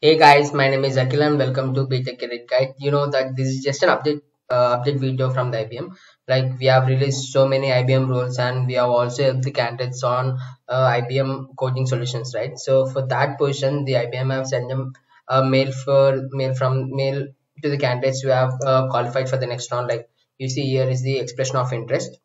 Hey guys, my name is Akhil and welcome to BTech Career Guide. You know that this is just an update uh, update video from the IBM. Like we have released so many IBM roles and we have also helped the candidates on uh, IBM coding solutions, right? So for that position, the IBM have sent them a mail for mail from mail to the candidates who have uh, qualified for the next round. Like you see here is the expression of interest.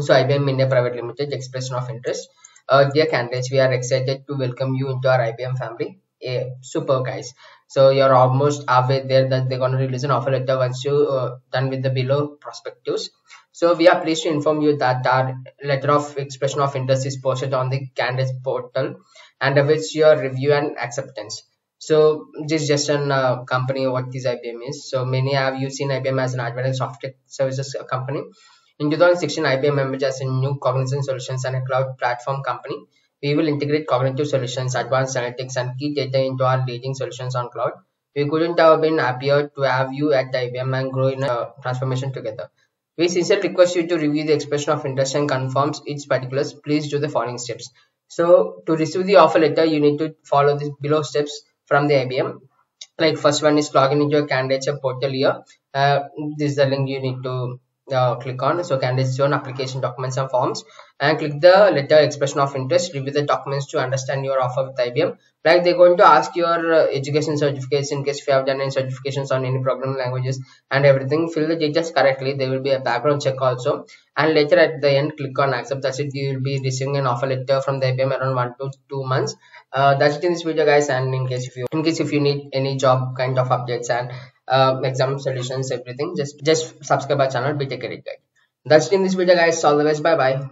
So IBM India Private Limited expression of interest. Uh, dear candidates, we are excited to welcome you into our IBM family yeah, super guys. So you're almost halfway there that they're going to release an offer letter once you uh, done with the below prospectus. So we are pleased to inform you that our letter of expression of interest is posted on the candidates portal and awaits your review and acceptance. So this is just an uh, company what this IBM is. So many have you seen IBM as an advanced software services company. In 2016 IBM emerged as a new cognitive solutions and a cloud platform company we will integrate cognitive solutions, advanced analytics, and key data into our leading solutions on cloud. We couldn't have been happier to have you at the IBM and grow in a transformation together. We sincerely request you to review the expression of interest and confirms its particulars. Please do the following steps. So to receive the offer letter, you need to follow the below steps from the IBM. Like first one is login into your candidates portal here. Uh, this is the link you need to uh, click on. So candidates own application documents and forms and click the letter expression of interest review the documents to understand your offer with IBM like they're going to ask your uh, education certificates in case if you have done any certifications on any programming languages and everything fill the details correctly. There will be a background check also. And later at the end click on accept. That's it. You will be receiving an offer letter from the IBM around one to two months. Uh, that's it in this video guys. And in case if you in case if you need any job kind of updates and uh, exam solutions everything. Just just subscribe our channel BTech Career Guide. That's it in this video guys. All the best. Bye bye